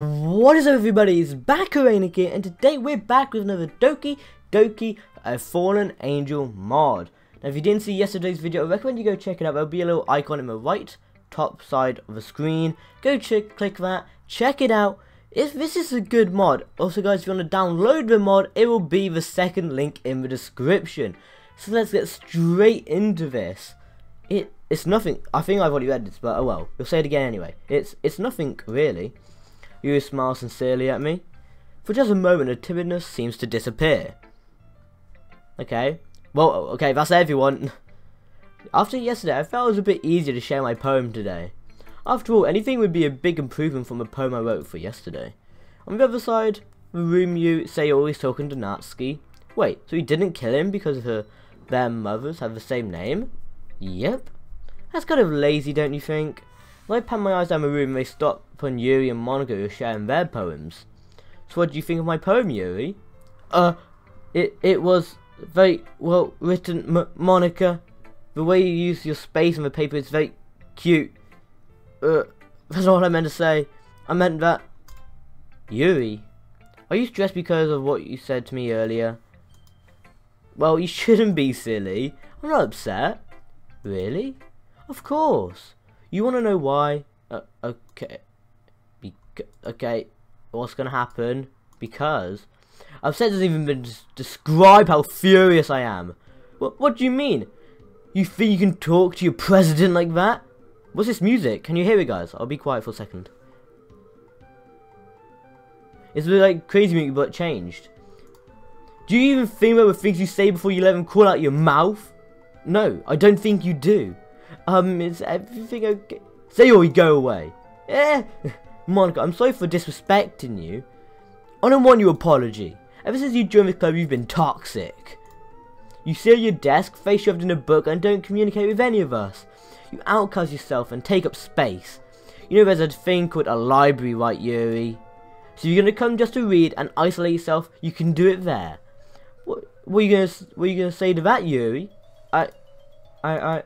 What is up everybody, it's Bakarainic again, and today we're back with another Doki Doki a Fallen Angel mod. Now if you didn't see yesterday's video, I recommend you go check it out, there'll be a little icon in the right top side of the screen. Go check, click that, check it out. If this is a good mod, also guys if you want to download the mod, it will be the second link in the description. So let's get straight into this. It It's nothing, I think I've already read this, but oh well, we'll say it again anyway. It's, it's nothing really. You smile sincerely at me. For just a moment, the timidness seems to disappear. Okay. Well, okay, that's everyone. After yesterday, I felt it was a bit easier to share my poem today. After all, anything would be a big improvement from the poem I wrote for yesterday. On the other side, the room you say you're always talking to Natsuki. Wait, so you didn't kill him because her, their mothers have the same name? Yep. That's kind of lazy, don't you think? When I pan my eyes down the room, they stop upon Yuri and Monika who are sharing their poems. So what do you think of my poem, Yuri? Uh, it it was very well written, M Monika. The way you use your space on the paper is very cute. Uh, that's not what I meant to say. I meant that... Yuri, are you stressed because of what you said to me earlier? Well, you shouldn't be silly. I'm not upset. Really? Of course. You want to know why? Uh, okay. Beca okay. What's going to happen? Because I've said doesn't even been describe how furious I am. What, what do you mean? You think you can talk to your president like that? What's this music? Can you hear it, guys? I'll be quiet for a second. It's like crazy music, but changed. Do you even think about the things you say before you let them crawl out your mouth? No, I don't think you do. Um, is everything okay? Say or we go away. Eh, Monika, I'm sorry for disrespecting you. I don't want your apology. Ever since you joined this club, you've been toxic. You sit at your desk, face shoved in a book, and don't communicate with any of us. You outcast yourself and take up space. You know there's a thing called a library, right, Yuri? So if you're gonna come just to read and isolate yourself. You can do it there. What, what are you gonna What are you gonna say to that, Yuri? I, I, I.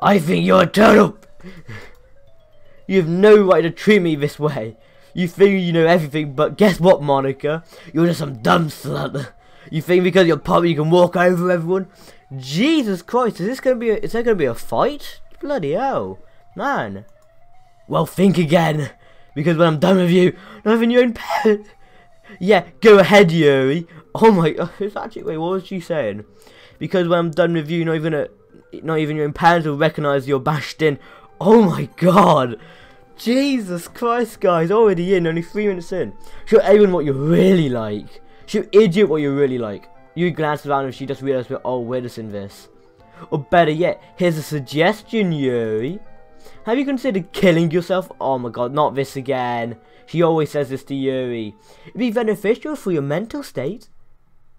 I think you're a turtle. you have no right to treat me this way. You think you know everything, but guess what, Monika? You're just some dumb slut. You think because you're pop you can walk over everyone? Jesus Christ, is this gonna be a, is there gonna be a fight? Bloody hell. Man. Well think again. Because when I'm done with you, not even your own pet. Yeah, go ahead, Yuri. Oh my god, it's actually wait, what was she saying? Because when I'm done with you, not even a not even your parents will recognize you're bashed in. Oh my god! Jesus Christ, guys, already in, only three minutes in. Show everyone what you're really like. Show idiot what you're really like. You glance around and she just realized we're all witnessing this. Or better yet, here's a suggestion, Yuri. Have you considered killing yourself? Oh my god, not this again. She always says this to Yuri. It'd be beneficial for your mental state.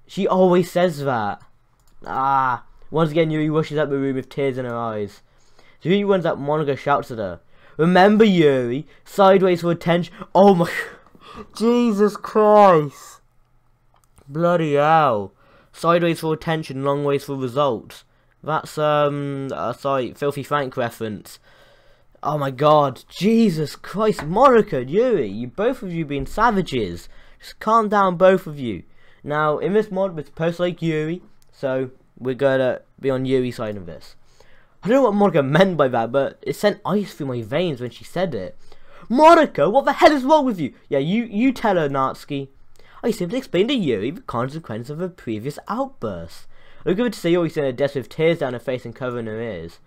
She always says that. Ah, once again, Yuri rushes out the room with tears in her eyes. So Yuri runs out, Monika shouts at her. Remember, Yuri, sideways for attention. Oh my... Jesus Christ. Bloody hell. Sideways for attention, long ways for results. That's, um, uh, sorry, Filthy Frank reference. Oh my god, Jesus Christ, Monika, Yuri, you both of you being savages. Just calm down, both of you. Now, in this mod, it's post like Yuri, so we're gonna be on Yuri's side of this. I don't know what Monika meant by that, but it sent ice through my veins when she said it. Monika, what the hell is wrong with you? Yeah, you, you tell her, Natsuki. I simply explained to Yuri the consequence of her previous outburst. Look her to say Yuri in her desk with tears down her face and covering her ears.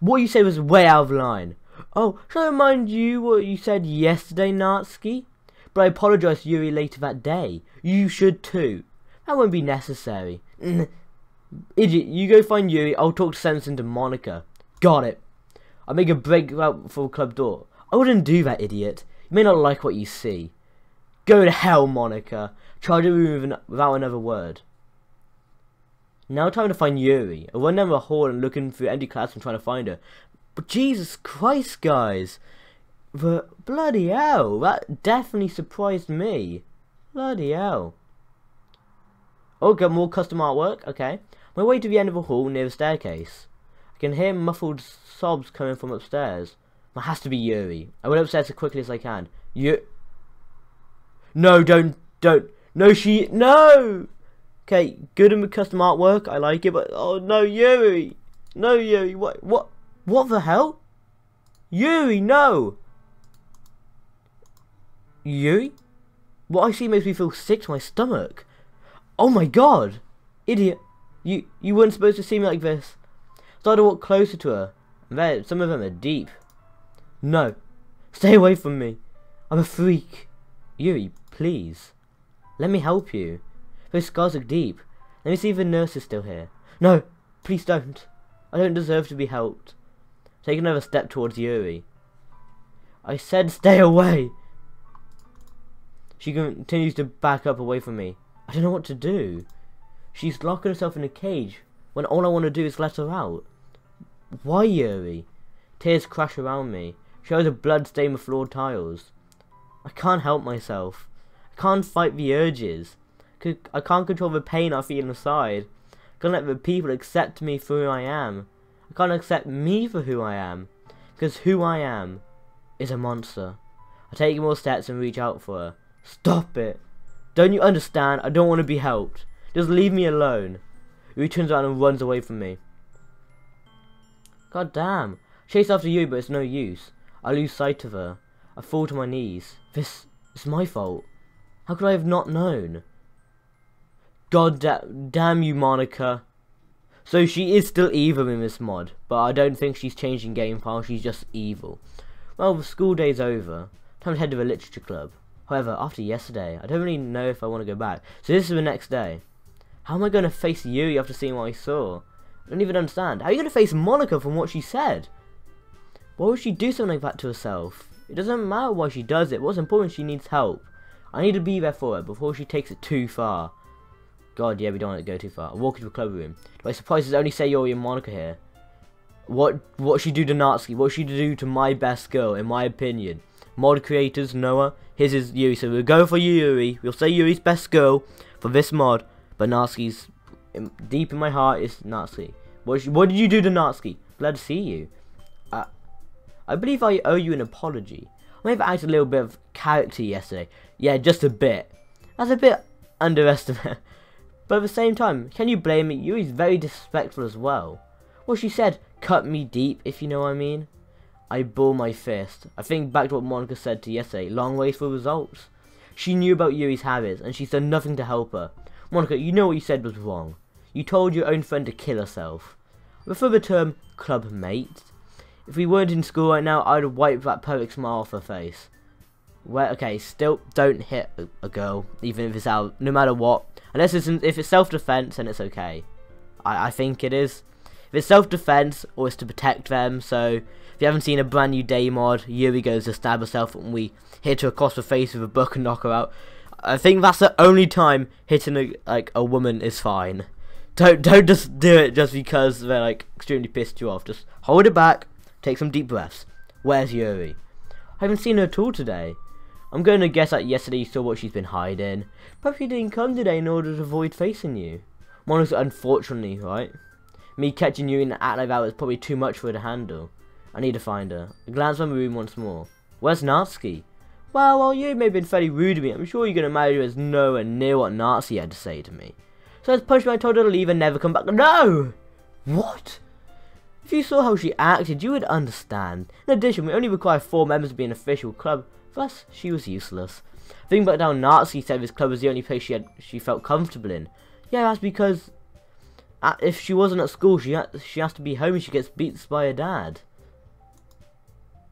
What you said was way out of line. Oh, shall I remind you what you said yesterday, Natsuki? But I apologized to Yuri later that day. You should too. That won't be necessary. Mm, Idiot, you go find Yuri, I'll talk to sense into Monika. Got it. I make a break out for the club door. I wouldn't do that, idiot. You may not like what you see. Go to hell, Monika. Charge it without another word. Now time to find Yuri. I run down the hall and looking through empty classroom trying to find her. But Jesus Christ, guys. The bloody hell. That definitely surprised me. Bloody hell. Oh, got more custom artwork. Okay. My way to the end of the hall near the staircase. I can hear muffled sobs coming from upstairs. It has to be Yuri. I will upstairs as quickly as I can. You. No, don't, don't. No, she. No! Okay, good and custom artwork. I like it, but. Oh, no, Yuri! No, Yuri. What? What? What the hell? Yuri, no! Yuri? What I see makes me feel sick to my stomach. Oh my god! Idiot! You you weren't supposed to see me like this. Started to walk closer to her. There, some of them are deep. No. Stay away from me. I'm a freak. Yuri, please. Let me help you. Those scars are deep. Let me see if the nurse is still here. No, please don't. I don't deserve to be helped. Take another step towards Yuri. I said stay away. She continues to back up away from me. I don't know what to do. She's locking herself in a cage when all I want to do is let her out. Why, Yuri? Tears crash around me. Shows a blood stain the floor tiles. I can't help myself. I can't fight the urges. I can't control the pain I feel inside. I can't let the people accept me for who I am. I can't accept me for who I am. Because who I am is a monster. I take more steps and reach out for her. Stop it. Don't you understand? I don't want to be helped. Just leave me alone. He turns around and runs away from me. God damn. Chase after you, but it's no use. I lose sight of her. I fall to my knees. This is my fault. How could I have not known? God da damn you, Monika. So she is still evil in this mod, but I don't think she's changing game file, she's just evil. Well, the school day's over. Time to head to the literature club. However, after yesterday, I don't really know if I want to go back. So this is the next day. How am I going to face Yuri after seeing what I saw? I don't even understand. How are you going to face Monika from what she said? Why would she do something like that to herself? It doesn't matter why she does it. What's important she needs help. I need to be there for her before she takes it too far. God, yeah, we don't want to go too far. I walk into the club room. Do I surprise there's only Sayori and Monika here? What what she do to Natsuki? What she do to my best girl, in my opinion? Mod creators, Noah, his is Yuri. So we'll go for Yuri. We'll say Yuri's best girl for this mod. But Natsuki's deep in my heart is Natsuki. What, what did you do to Natsuki? Glad to see you. Uh, I believe I owe you an apology. I may have acted a little bit of character yesterday. Yeah, just a bit. That's a bit underestimate. but at the same time, can you blame me? Yuri's very disrespectful as well. Well, she said, cut me deep, if you know what I mean. I ball my fist. I think back to what Monika said to yesterday, long ways for results. She knew about Yuri's habits, and she's done nothing to help her. Monika, you know what you said was wrong. You told your own friend to kill herself. Refer the term club mate. If we weren't in school right now, I'd wipe that perfect smile off her face. Well, okay, still don't hit a, a, girl, even if it's out, no matter what. Unless it's if it's self-defense, then it's okay. I, I think it is. If it's self-defense or it's to protect them, so if you haven't seen a brand new day mod, Yuri goes to stab herself and we hit her across the face with a book and knock her out. I think that's the only time hitting a, like a woman is fine. Don't don't just do it just because they're like extremely pissed you off. Just hold it back, take some deep breaths. Where's Yuri? I haven't seen her at all today. I'm going to guess that yesterday you saw what she's been hiding. Perhaps she didn't come today in order to avoid facing you. Monika's unfortunately, right? Me catching you in the act like that was probably too much for her to handle. I need to find her. I glance around the room once more. Where's Natsuki? Well, while you may have been fairly rude to me, I'm sure you're going to imagine as nowhere near what Natsuki had to say to me. So as punishment I told her to leave and never come back. No! What? If you saw how she acted, you would understand. In addition, we only require four members to be an official club, thus she was useless. Thinking back down, Natsuki said this club was the only place she had she felt comfortable in. Yeah, that's because uh, if she wasn't at school, she she has to be home and she gets beaten by her dad.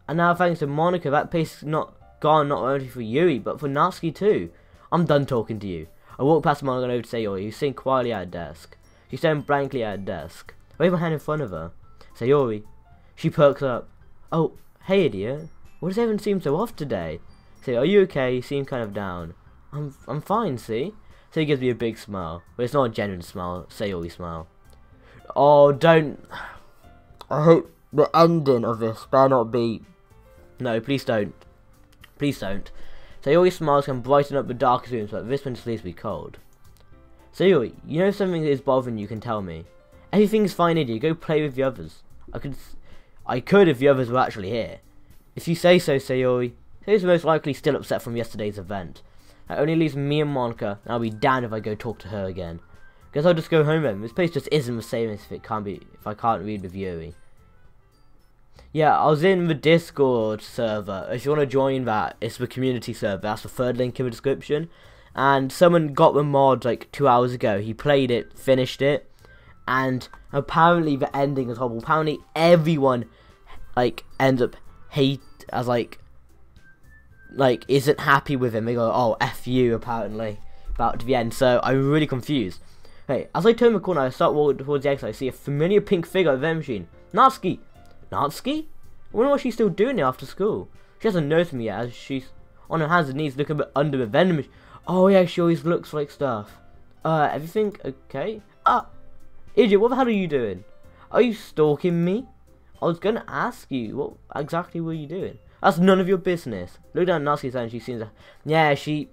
And now thanks to Monika, that place is not gone not only for Yuri, but for Natsuki too. I'm done talking to you. I walk past Monika over to Sayori, oh, who's sitting quietly at a desk. She's staring blankly at a desk. I wave my hand in front of her. Sayori. She perks up. Oh, hey idiot. What does everyone seem so off today? Say, are you okay? You seem kind of down. I'm I'm fine, see? So he gives me a big smile. But it's not a genuine smile, Sayori oh, smile. Oh, don't... I hope the ending of this better not be... No, please don't. Please don't. Sayori's smiles can brighten up the darkest rooms, but this one leaves me cold. Sayori, you know something is bothering you can tell me. Everything's fine, idiot. Go play with the others. I could, I could if the others were actually here. If you say so, Sayori. Sayori's most likely still upset from yesterday's event. That only leaves me and Monika, and I'll be damned if I go talk to her again. Guess I'll just go home then. This place just isn't the same if it can't be if I can't read with Yuri. Yeah, I was in the Discord server. If you want to join that, it's the community server. That's the third link in the description. And someone got the mod like two hours ago. He played it, finished it, and apparently the ending is horrible. Apparently everyone like ends up hate as like like isn't happy with him. They go, oh f you apparently about to the end. So I'm really confused. Hey, as I turn the corner, I start walking towards the exit. I see a familiar pink figure of the machine. Natsuki! Natsuki? I wonder what she's still doing here after school. She hasn't noticed me yet as she's on her hands and knees looking under the vending machine. Oh yeah, she always looks like stuff. Uh, everything okay? Ah! Idiot, what the hell are you doing? Are you stalking me? I was gonna ask you, what exactly were you doing? That's none of your business. Look down Natsuki's and she seems, yeah, she,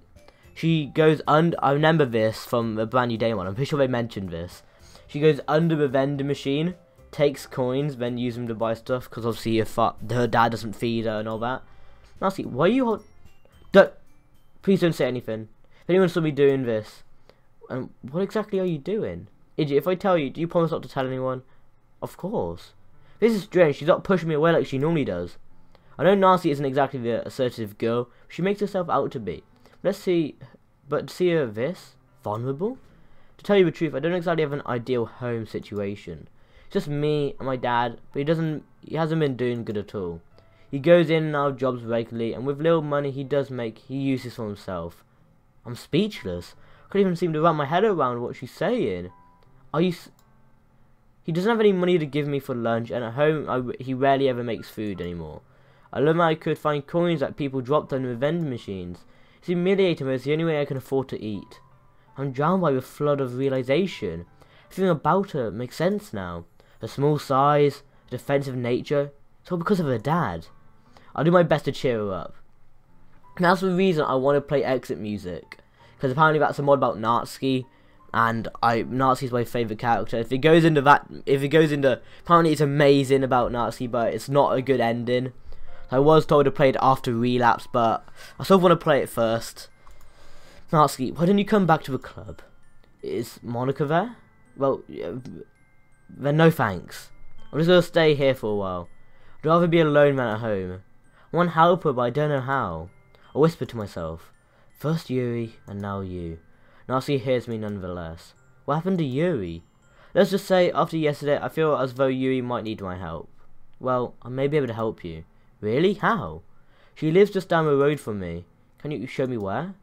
she goes under, I remember this from the brand new day one, I'm pretty sure they mentioned this. She goes under the vending machine, takes coins, then uses them to buy stuff, because obviously her, her dad doesn't feed her and all that. Natsuki, why are you hold don't, please don't say anything. If anyone saw me doing this, um, what exactly are you doing? Idiot, if I tell you, do you promise not to tell anyone? Of course. This is strange, she's not pushing me away like she normally does. I know Natsuki isn't exactly the assertive girl she makes herself out to be. Let's see, but see her this vulnerable? To tell you the truth, I don't exactly have an ideal home situation. Just me and my dad, but he doesn't, he hasn't been doing good at all. He goes in and out of jobs regularly, and with little money he does make, he uses for himself. I'm speechless. I couldn't even seem to wrap my head around what she's saying. Are you? he doesn't have any money to give me for lunch, and at home I, he rarely ever makes food anymore. I learned that I could find coins that people dropped under vending machines. It's humiliating, but it's the only way I can afford to eat. I'm drowned by the flood of realization. Everything about her makes sense now. Her small size, her defensive nature, it's all because of her dad. I'll do my best to cheer her up. And that's the reason I want to play exit music. Because apparently that's a mod about Natsuki. And I Natsuki's my favourite character. If it goes into that if it goes into apparently it's amazing about Natsuki, but it's not a good ending. I was told to play it after relapse, but I still want to play it first. Natsuki, why don't you come back to the club? Is Monika there? Well, then no thanks. I'm just gonna stay here for a while. I'd rather be a lone man at home. I want help but I don't know how. I whispered to myself. First Yuri, and now you. Natsuki hears me nonetheless. What happened to Yuri? Let's just say, after yesterday, I feel as though Yuri might need my help. Well, I may be able to help you. Really? How? She lives just down the road from me. Can you show me where?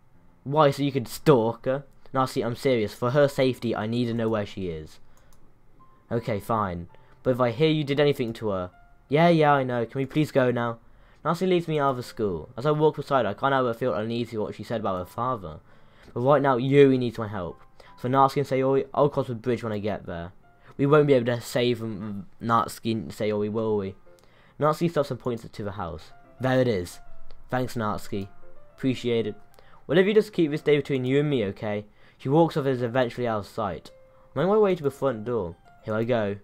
Why, so you can stalk her? Now I'm serious. For her safety, I need to know where she is. Okay, fine. But if I hear you did anything to her... Yeah, yeah, I know. Can we please go now? Natsuki leads me out of the school. As I walk beside her, I can't help but feel uneasy what she said about her father. But right now, Yuri needs my help. So Natsuki and Sayori, I'll cross the bridge when I get there. We won't be able to save Natsuki and Sayori, will we? Natsuki stops and points to the house. There it is. Thanks, Natsuki. Appreciate it. Whatever you just keep this day between you and me, okay? She walks off and is eventually out of sight. I'm on my way to the front door. Here I go.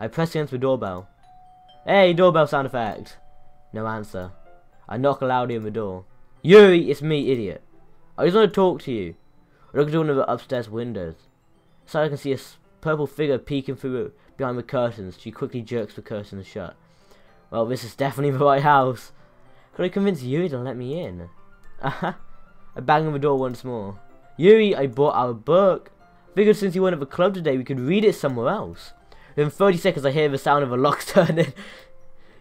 I press against the doorbell. Hey, doorbell sound effect. No answer. I knock loudly on the door. Yuri, it's me, idiot. I just want to talk to you. I look at one of the upstairs windows. So I can see a purple figure peeking through behind the curtains. She quickly jerks the curtains shut. Well, this is definitely the right house. Could I convince Yuri to let me in? Aha! I bang on the door once more. Yuri, I bought our book. Figured since you weren't at the club today, we could read it somewhere else. Within 30 seconds, I hear the sound of a lock turning.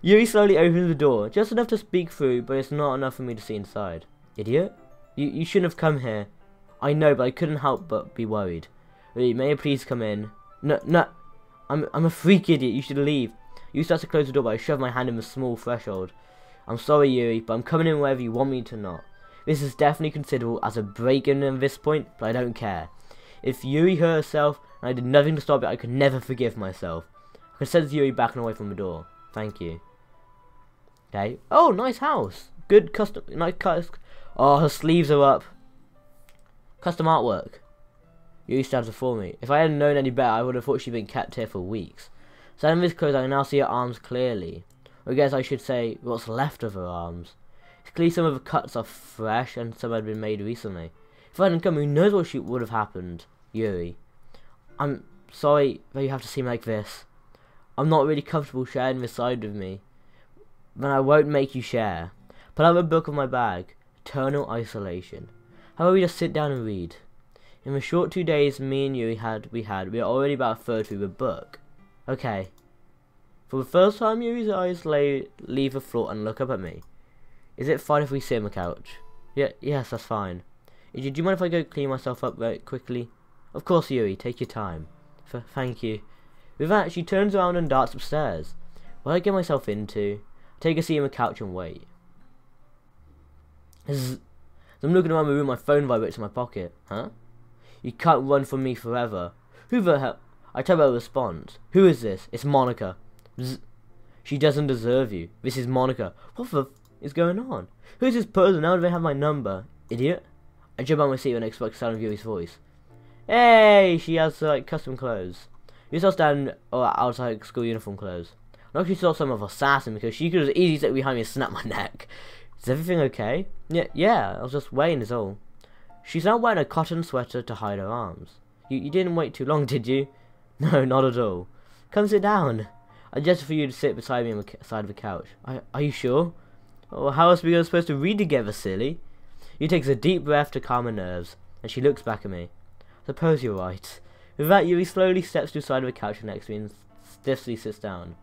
Yuri slowly opens the door, just enough to speak through, but it's not enough for me to see inside. Idiot? You, you shouldn't have come here. I know, but I couldn't help but be worried. Really, may I please come in? No, no. I'm, I'm a freak idiot. You should leave. You start to close the door, but I shove my hand in the small threshold. I'm sorry, Yuri, but I'm coming in wherever you want me to not. This is definitely considerable as a break-in at this point, but I don't care. If Yuri hurt herself, and I did nothing to stop it, I could never forgive myself. I can send Yuri back and away from the door. Thank you. Okay. Oh, nice house. Good custom, nice cut. Oh, her sleeves are up. Custom artwork. Yuri stands before me. If I hadn't known any better, I would have thought she'd been kept here for weeks. Standing this close, I can now see her arms clearly. Or I guess I should say what's left of her arms. It's clear some of the cuts are fresh and some had been made recently. If I hadn't come, who knows what she would have happened? Yuri. I'm sorry that you have to seem like this. I'm not really comfortable sharing this side with me. Then I won't make you share. Pull out a book of my bag. Eternal Isolation. How about we just sit down and read? In the short two days me and you had we had, we are already about a third through the book. Okay. For the first time Yuri's eyes lay leave the floor and look up at me. Is it fine if we sit on the couch? Yeah yes, that's fine. Do you mind if I go clean myself up very quickly? Of course, Yuri, take your time. F thank you. With that, she turns around and darts upstairs. What I get myself into? I take a seat on the couch and wait. I'm looking around my room, my phone vibrates in my pocket. Huh? You can't run from me forever. Who the hell? I tell her a response. Who is this? It's Monika. She doesn't deserve you. This is Monika. What the is going on? Who's this person? How do they have my number? Idiot. I jump on my seat and expect the sound of Yuri's voice. Hey, she has uh, like custom clothes. You saw stand or outside school uniform clothes. I actually saw some of assassin because she could have easily sit behind me and snap my neck. Is everything okay? Yeah, yeah. I was just waiting is all. She's now wearing a cotton sweater to hide her arms. You, you didn't wait too long, did you? No, not at all. Come sit down. I just for you to sit beside me on the side of the couch. Are, are you sure? Well, how else are we supposed to read together, silly? He takes a deep breath to calm her nerves, and she looks back at me. Suppose you're right. With that, Yuri slowly steps to the side of the couch next to me and stiffly sits down.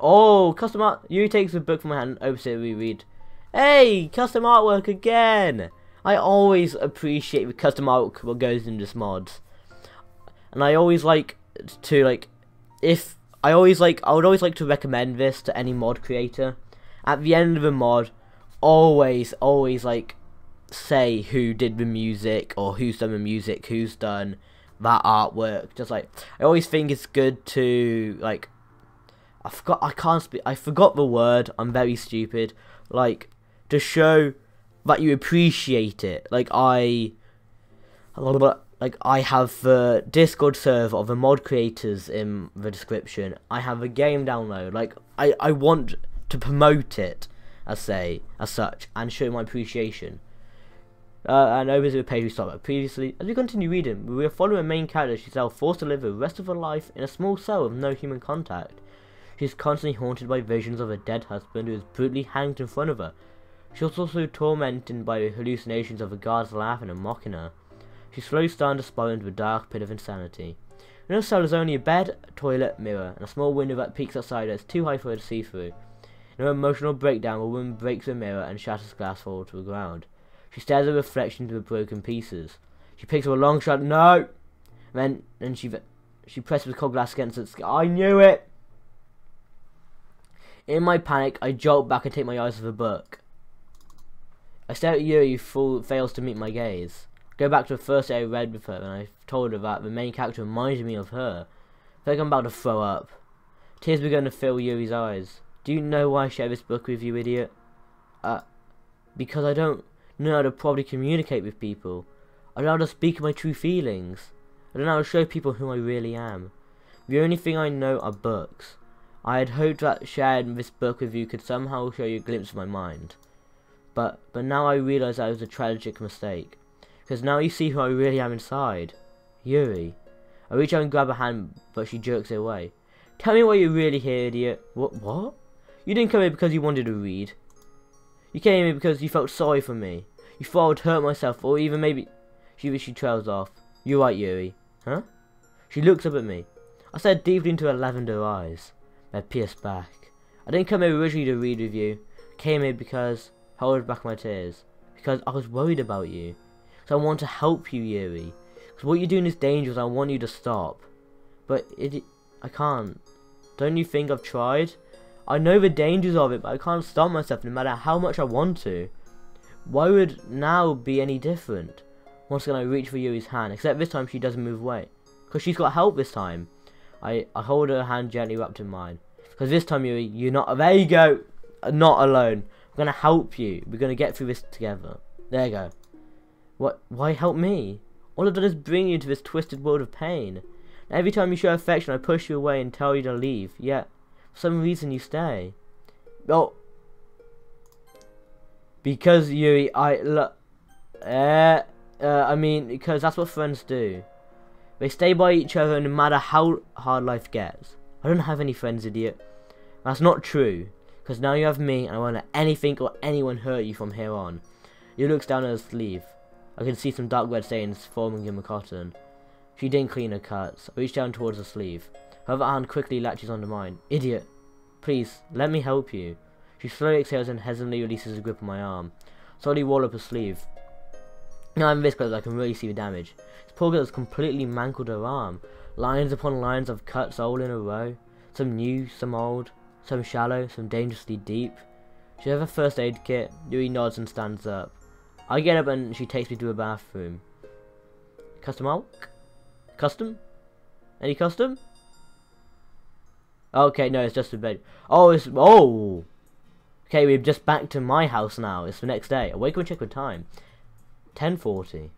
Oh, custom art. Yuri takes the book from my hand and opens it and we. Hey, custom artwork again! I always appreciate the custom artwork what goes into this mods. And I always like to, like, if, I always like, I would always like to recommend this to any mod creator. At the end of a mod, always, always, like, say who did the music or who's done the music, who's done that artwork. Just like I always think it's good to like I forgot I can't speak I forgot the word. I'm very stupid. Like to show that you appreciate it. Like I like I have the Discord server of the mod creators in the description. I have a game download. Like I I want to promote it as say as such and show my appreciation. Uh, and over to the page we started previously. As we continue reading, we are following a main character she's now forced to live the rest of her life in a small cell with no human contact. She is constantly haunted by visions of her dead husband who is brutally hanged in front of her. She is also tormented by the hallucinations of the guards laughing and mocking her. She slowly starting to spiral into a dark pit of insanity. In her cell is only a bed, a toilet, mirror, and a small window that peeks outside that is too high for her to see through. In her emotional breakdown, a woman breaks a mirror and shatters glass fall to the ground. She stares at the reflection to the broken pieces. She picks up a long shot. No! And then, then she she presses the cold glass against it. I knew it! In my panic, I jolt back and take my eyes off the book. I stare at Yuri, full, fails to meet my gaze. Go back to the first day I read with her, and I told her that the main character reminded me of her. I think I'm about to throw up. Tears begin to fill Yuri's eyes. Do you know why I share this book with you, idiot? Uh, because I don't know how to properly communicate with people. I know how to speak my true feelings. I don't know how to show people who I really am. The only thing I know are books. I had hoped that sharing this book with you could somehow show you a glimpse of my mind. But but now I realise that was a tragic mistake. Because now you see who I really am inside. Yuri. I reach out and grab her hand, but she jerks it away. Tell me why you're really here, idiot. What? What? You didn't come here because you wanted to read. You came here because you felt sorry for me. You thought I would hurt myself, or even maybe... She, she trails off. You're right, Yuri. Huh? She looks up at me. I stared deeply into her lavender eyes. They're pierced back. I didn't come here originally to read with you. I came here because... I held back my tears. Because I was worried about you. So I want to help you, Yuri. Because what you're doing is dangerous. I want you to stop. But it... I can't. Don't you think I've tried? I know the dangers of it, but I can't stop myself no matter how much I want to. Why would now be any different? Once again I reach for Yuri's hand, except this time she doesn't move away. Because she's got help this time. I, I hold her hand gently wrapped in mine. Because this time Yuri, you're not, there you go, uh, not alone. I'm going to help you. We're going to get through this together. There you go. What, why help me? All I've done is bring you to this twisted world of pain. Every time you show affection I push you away and tell you to leave, yet for some reason you stay. Oh. Because Yuri, I look. Uh, uh, I mean, because that's what friends do. They stay by each other no matter how hard life gets. I don't have any friends, idiot. That's not true. Because now you have me, and I won't let anything or anyone hurt you from here on. He looks down at her sleeve. I can see some dark red stains forming in the cotton. She didn't clean her cuts. I reached down towards the sleeve. Her other hand quickly latches onto mine. Idiot. Please, let me help you. She slowly exhales and hesitantly releases her grip on my arm. Slowly roll up her sleeve. Now I'm this close I can really see the damage. This poor girl has completely mangled her arm. Lines upon lines of cuts all in a row. Some new, some old, some shallow, some dangerously deep. She has a first aid kit. Yuri nods and stands up. I get up and she takes me to a bathroom. Custom milk? Custom? Any custom? Okay, no, it's just a bed. Oh, it's oh. Okay, we're just back to my house now. It's the next day. I wake up and check the time. 10:40.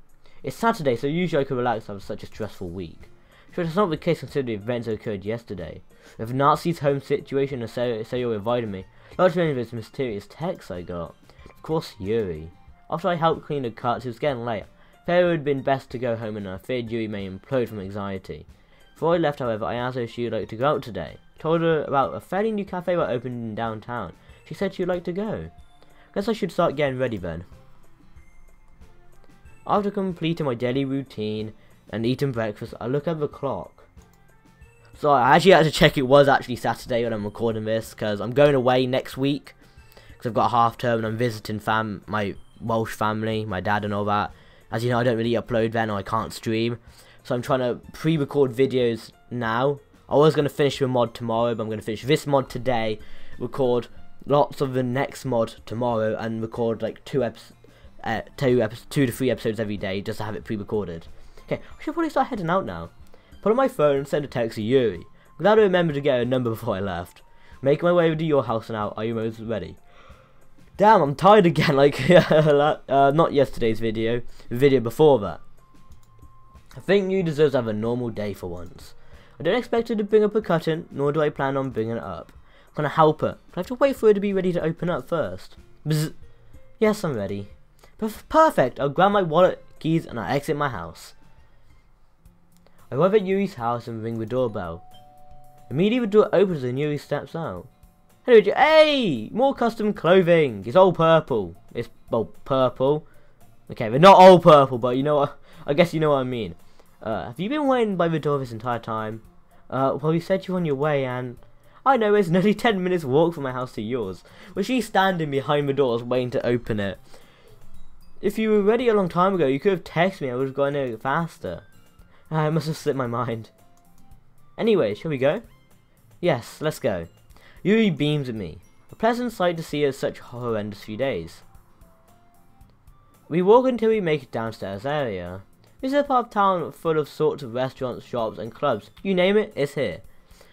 It's Saturday, so usually I could relax after such a stressful week. Sure, that's not the case considering the events that occurred yesterday. With Natsuki's home situation and Sayo invited me, not to mention this mysterious text I got. Of course, Yuri. After I helped clean the cuts, it was getting late. Fair it have been best to go home and I feared Yuri may implode from anxiety. Before I left, however, I asked her if she would like to go out today. Told her about a fairly new cafe that opened in downtown. She said she would like to go. Guess I should start getting ready then. After completing my daily routine and eating breakfast, I look at the clock. So I actually had to check it was actually Saturday when I'm recording this because I'm going away next week because I've got a half term and I'm visiting fam my Welsh family, my dad and all that. As you know, I don't really upload then or I can't stream. So I'm trying to pre-record videos now. I was going to finish the mod tomorrow, but I'm going to finish this mod today, record lots of the next mod tomorrow, and record like two episodes, uh, two, episodes, two to three episodes every day, just to have it pre-recorded. Okay, I should probably start heading out now. Put on my phone and send a text to Yuri. Glad I remembered to get a number before I left. Make my way to your house now. Are you most ready? Damn, I'm tired again. Like, uh, not yesterday's video, the video before that. I think you deserve to have a normal day for once. I don't expect her to bring up a curtain, nor do I plan on bringing it up. I'm gonna help her, but I have to wait for her to be ready to open up first. Bzz. Yes, I'm ready. perfect! I'll grab my wallet, keys, and I'll exit my house. I arrive at Yuri's house and ring the doorbell. Immediately the door opens and Yuri steps out. Hey! More custom clothing! It's all purple. It's, well, purple. Okay, they're not all purple, but you know what? I guess you know what I mean. Uh, have you been waiting by the door this entire time? Uh, well, you said you were on your way, and... I know, it's nearly 10 minutes walk from my house to yours. But she's standing behind the doors waiting to open it? If you were ready a long time ago, you could have texted me, I would have gone there faster. I must have slipped my mind. Anyway, shall we go? Yes, let's go. Yuri beams at me. A pleasant sight to see us such horrendous few days. We walk until we make it downstairs area. This is a part of town full of sorts of restaurants, shops, and clubs. You name it, it's here.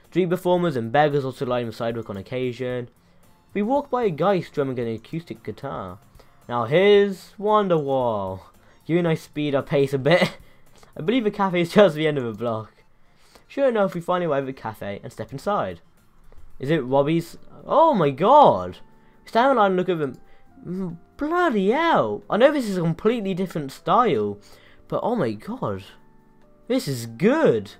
Street performers and beggars also line the sidewalk on occasion. We walk by a guy strumming an acoustic guitar. Now here's Wonderwall. You and I speed our pace a bit. I believe the cafe is just the end of the block. Sure enough, we finally arrive at the cafe and step inside. Is it Robbie's? Oh my god! Stand in line and look at them. Mm, bloody hell! I know this is a completely different style, but oh my god. This is good.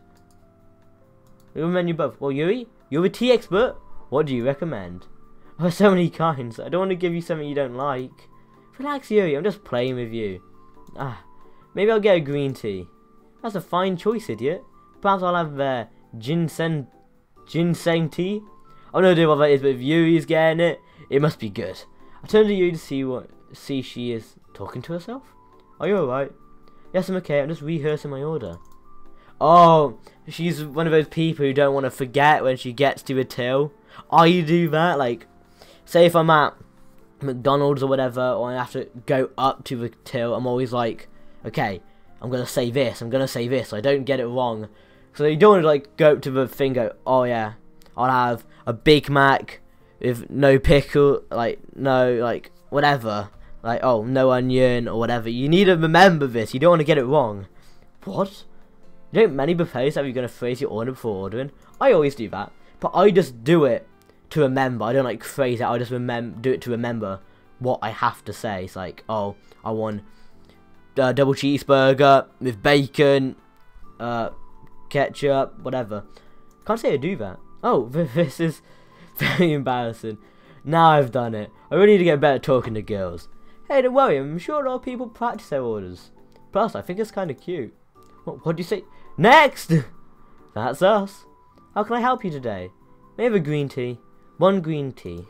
We recommend you both. Well, Yuri, you're a tea expert. What do you recommend? Oh, so many kinds. I don't want to give you something you don't like. Relax, Yuri. I'm just playing with you. Ah, maybe I'll get a green tea. That's a fine choice, idiot. Perhaps I'll have uh, ginseng, ginseng tea. I don't know what that is, but if Yuri's getting it, it must be good. I turn to you to see what see she is talking to herself. Are you alright? Yes, I'm okay. I'm just rehearsing my order. Oh, she's one of those people who don't want to forget when she gets to a till. I do that. Like, say if I'm at McDonald's or whatever, or I have to go up to the till, I'm always like, okay, I'm gonna say this. I'm gonna say this. So I don't get it wrong. So you don't want to like go up to the thing, go, oh yeah, I'll have a Big Mac with no pickle, like no, like whatever like, oh, no onion or whatever. You need to remember this. You don't want to get it wrong. What? You don't many buffets that you're going to phrase your order before ordering? I always do that. But I just do it to remember. I don't like phrase it. I just remember do it to remember what I have to say. It's like, oh, I want a double cheeseburger with bacon, uh, ketchup, whatever. Can't say I do that. Oh, this is very embarrassing. Now I've done it. I really need to get better talking to girls. Hey, don't worry. I'm sure a lot of people practice their orders. Plus, I think it's kind of cute. What, what do you say? Next! That's us. How can I help you today? May I have a green tea? One green tea.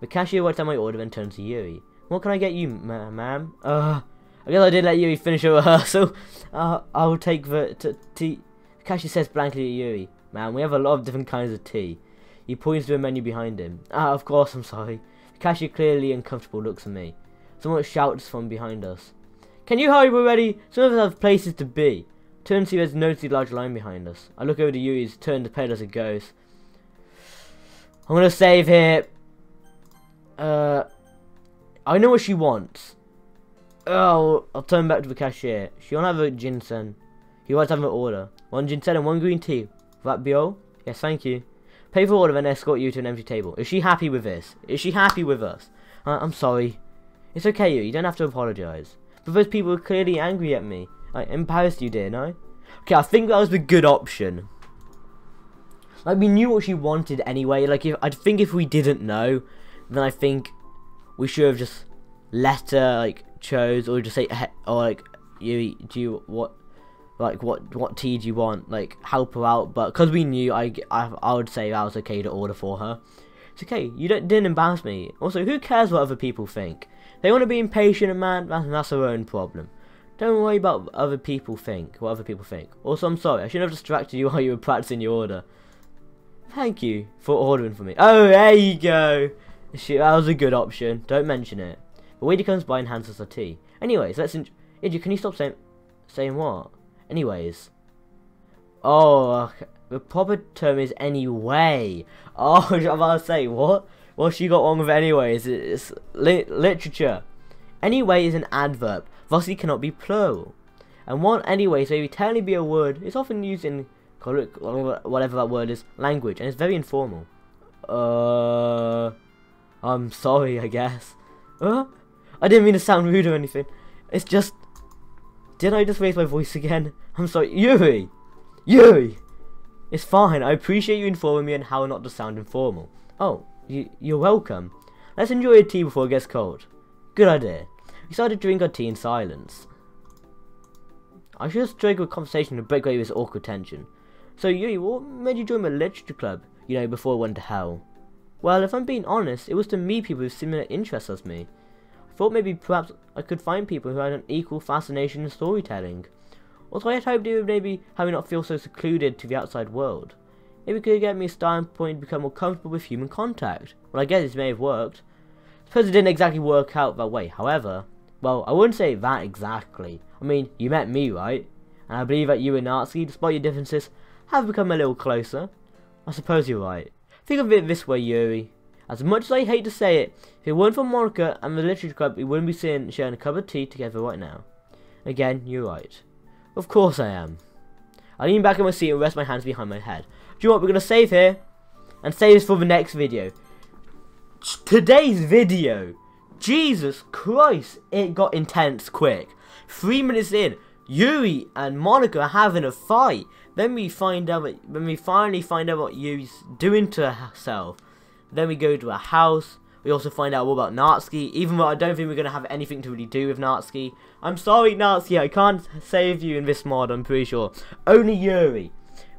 The cashier writes down my order and turns to Yuri. What can I get you, ma'am? Ma uh, I guess I did let Yuri finish her rehearsal. Uh, I'll take the tea. The cashier says blankly to Yuri. Man, we have a lot of different kinds of tea. He points to a menu behind him. Ah, of course, I'm sorry. The cashier clearly uncomfortable looks at me. Someone shouts from behind us. Can you hurry, we're ready? Some of us have places to be. Turn to see there's no large line behind us. I look over to Yuri's turn to pay as it goes. I'm gonna save here. Uh, I know what she wants. Oh, I'll turn back to the cashier. She'll have a ginseng. He wants to have an order. One ginseng and one green tea. That be all? Yes, thank you. Pay for order and escort you to an empty table. Is she happy with this? Is she happy with us? Uh, I'm sorry. It's okay, you. You don't have to apologize. But those people were clearly angry at me. I embarrassed you, didn't I? Okay, I think that was the good option. Like, we knew what she wanted anyway. Like, if I think if we didn't know, then I think we should have just let her, like, chose, or just say, or, like, you, do you, what, like, what, what tea do you want? Like, help her out. But, because we knew, I, I, I would say that was okay to order for her. It's okay, you didn't embarrass me. Also, who cares what other people think? They want to be impatient and man, that's their own problem. Don't worry about what other people think, what other people think. Also, I'm sorry, I shouldn't have distracted you while you were practicing your order. Thank you for ordering for me. Oh, there you go. Shit, that was a good option. Don't mention it. The waiter comes by and hands us a tea. Anyways, let's. Idju, can you stop saying saying what? Anyways. Oh, the proper term is anyway. Oh, I was about to say what? What she got wrong with anyways? It's li literature. Anyway is an adverb, thus it cannot be plural. And one anyway, so if technically be a word, it's often used in whatever that word is, language, and it's very informal. Uh, I'm sorry, I guess. Uh, I didn't mean to sound rude or anything. It's just, did I just raise my voice again? I'm sorry, Yuri, Yuri. It's fine. I appreciate you informing me on how not to sound informal. Oh, you, you're welcome. Let's enjoy a tea before it gets cold. Good idea. We started to drink our tea in silence. I should have strike a conversation to break away this awkward tension. So you, what made you join the literature club, you know, before it went to hell? Well, if I'm being honest, it was to meet people with similar interests as me. I thought maybe perhaps I could find people who had an equal fascination in storytelling. Also, I had hoped it would maybe have me not feel so secluded to the outside world. Maybe it could get me a starting point to become more comfortable with human contact. Well, I guess it may have worked. Suppose it didn't exactly work out that way, however. Well, I wouldn't say that exactly. I mean, you met me, right? And I believe that you and Natsuki, despite your differences, have become a little closer. I suppose you're right. Think of it this way, Yuri. As much as I hate to say it, if it weren't for Monika and the Literature Club, we wouldn't be sitting sharing a cup of tea together right now. Again, you're right. Of course I am. I lean back in my seat and rest my hands behind my head. You know what? We're going to save here and save this for the next video. Today's video. Jesus Christ, it got intense quick. Three minutes in, Yuri and Monika are having a fight. Then we find out, when we finally find out what Yuri's doing to herself. Then we go to a house. We also find out all about Natsuki, even though I don't think we're going to have anything to really do with Natsuki. I'm sorry, Natsuki, I can't save you in this mod, I'm pretty sure. Only Yuri.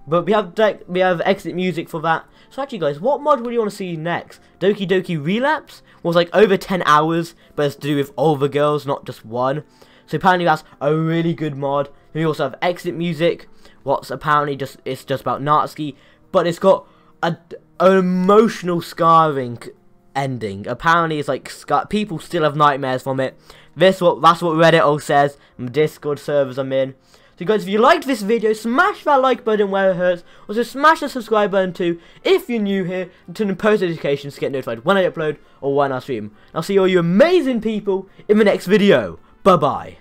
But we have we have exit music for that. So actually, guys, what mod would you want to see next? Doki Doki Relapse was like over 10 hours, but it's to do with all the girls, not just one. So apparently that's a really good mod. We also have exit music, what's apparently just it's just about Natsuki, but it's got a, an emotional scarring ending. Apparently, it's like people still have nightmares from it. This what that's what Reddit all says. Discord servers I'm in. So guys, if you liked this video, smash that like button where it hurts. Also, smash the subscribe button too if you're new here. And turn on post notifications to get notified when I upload or when I stream. I'll see all you amazing people in the next video. Bye bye.